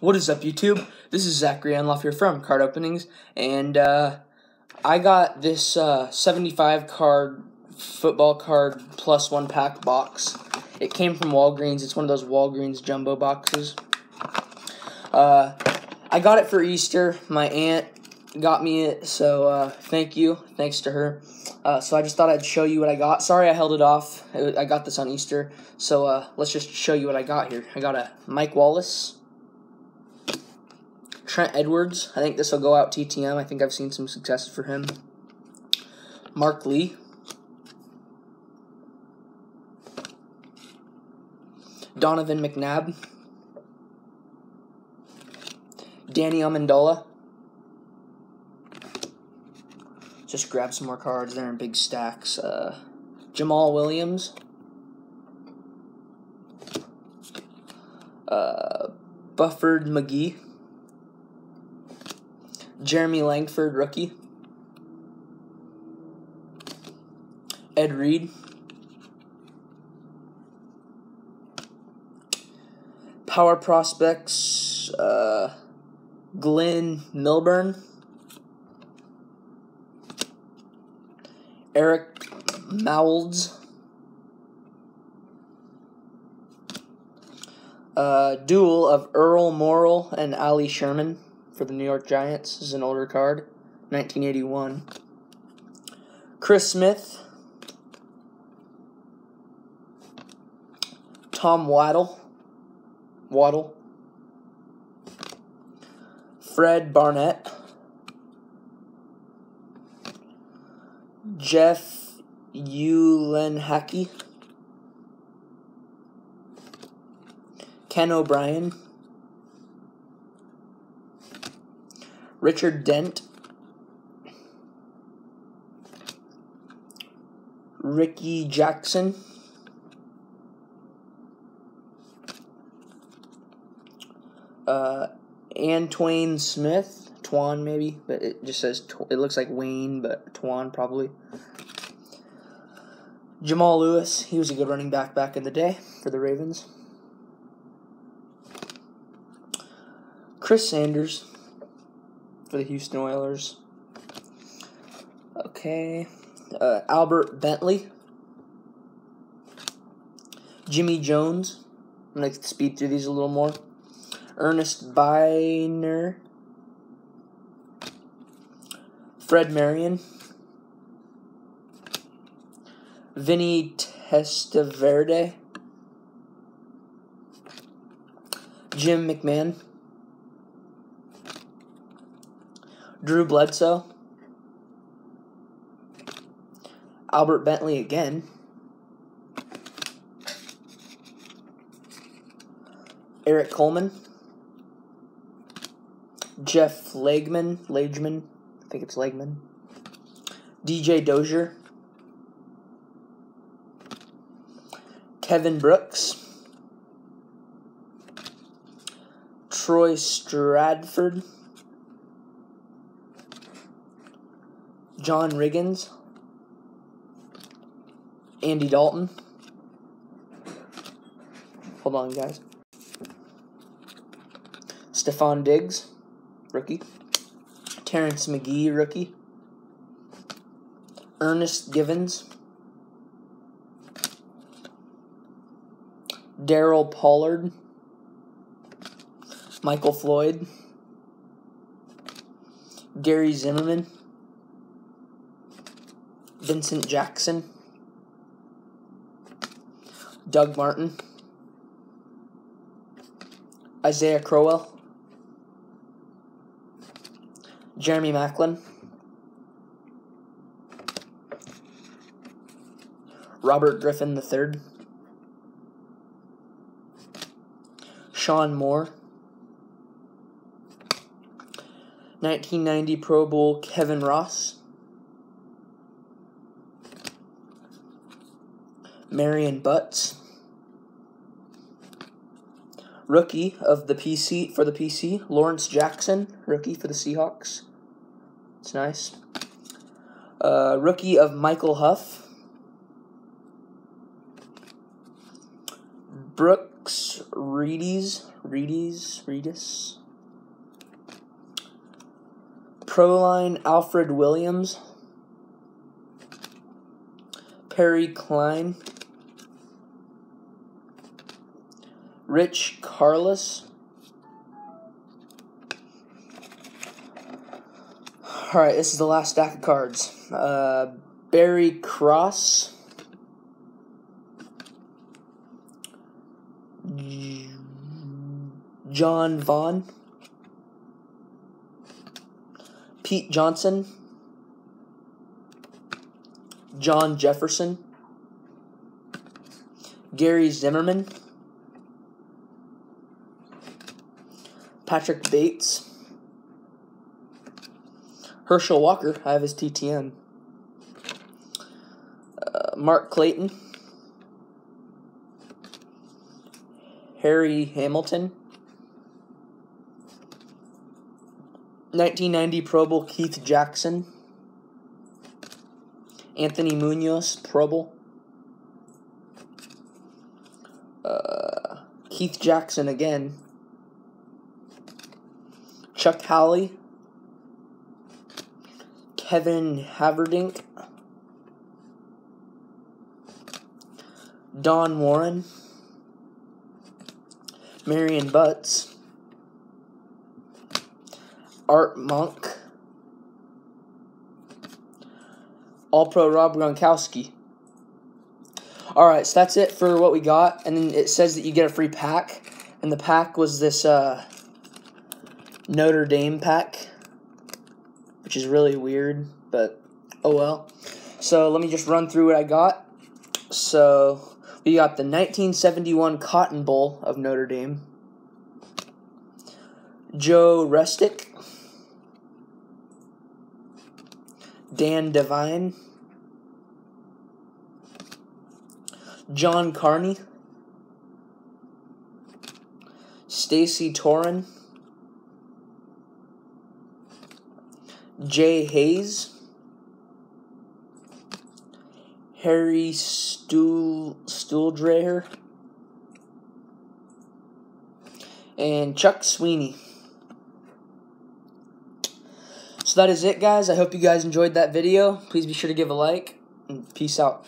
What is up, YouTube? This is Zachary Anloff here from Card Openings, and uh, I got this uh, 75 card football card plus one pack box. It came from Walgreens. It's one of those Walgreens jumbo boxes. Uh, I got it for Easter. My aunt got me it, so uh, thank you. Thanks to her. Uh, so I just thought I'd show you what I got. Sorry I held it off. I got this on Easter. So uh, let's just show you what I got here. I got a Mike Wallace. Trent Edwards. I think this will go out TTM. I think I've seen some success for him. Mark Lee. Donovan McNabb. Danny Amendola. Just grab some more cards. They're in big stacks. Uh, Jamaal Williams. Uh, Buford McGee. Jeremy Langford, rookie. Ed Reed. Power prospects, uh, Glyn Milburn. Eric Moulds. Uh, duel of Earl Morrall and Allie Sherman for the New York Giants. This is an older card, 1981. Chris Smith. Tom Waddle. Waddle. Fred Barnett. Jeff Uhlenhake. Ken O'Brien. Richard Dent. Ricky Jackson. Uh, Antwain Smith. Twan, maybe, but it just says, it looks like Wayne, but Twan probably. Jamal Lewis, he was a good running back back in the day for the Ravens. Chris Sanders for the Houston Oilers. Okay. Uh, Albert Bentley. Jimmy Jones. I'm going to speed through these a little more. Ernest Byner. Fred Marion. Vinny Testaverde. Jim McMahon. Drew Bledsoe. Albert Bentley again. Eric Coleman. Jeff Legman. Lageman. I think it's Legman. DJ Dozier. Kevin Brooks. Troy Stradford. John Riggins, Andy Dalton. Hold on, guys. Stefon Diggs, rookie. Terrence McGee, rookie. Ernest Givens. Darryl Pollard. Michael Floyd. Gary Zimmerman. Vincent Jackson, Doug Martin, Isaiah Crowell, Jeremy Maclin, Robert Griffin III, Sean Moore, 1990 Pro Bowl Kevin Ross, Marion Butts. Rookie of the PC for the PC, Lawrence Jackson, rookie for the Seahawks. It's nice. Uh, rookie of Michael Huff. Brooks Reedies, Reedies, Reedis. Proline Alfred Williams. Perry Klein. Rich Karlis. Alright, this is the last stack of cards. Uh, Barry Cross. John Vaughn. Pete Johnson. John Jefferson. Gary Zimmerman. Patrick Bates. Herschel Walker, I have his TTM. Uh, Mark Clayton. Harry Hamilton. 1990 Pro Bowl Keith Jackson. Anthony Munoz Pro Bowl. Uh, Keith Jackson again. Chuck Howley. Kevin Haverdink. Don Warren. Marion Butts. Art Monk. All Pro Rob Gronkowski. Alright, so that's it for what we got. And then it says that you get a free pack. And the pack was this uh, Notre Dame pack. Which is really weird, but oh well. So let me just run through what I got. So we got the 1971 Cotton Bowl of Notre Dame. Joe Restic. Dan Devine. John Carney. Stacey Toran. Jay Hayes. Harry Stuhl, Stuhldreher. And Chuck Sweeney. So that is it, guys. I hope you guys enjoyed that video. Please be sure to give a like. And peace out.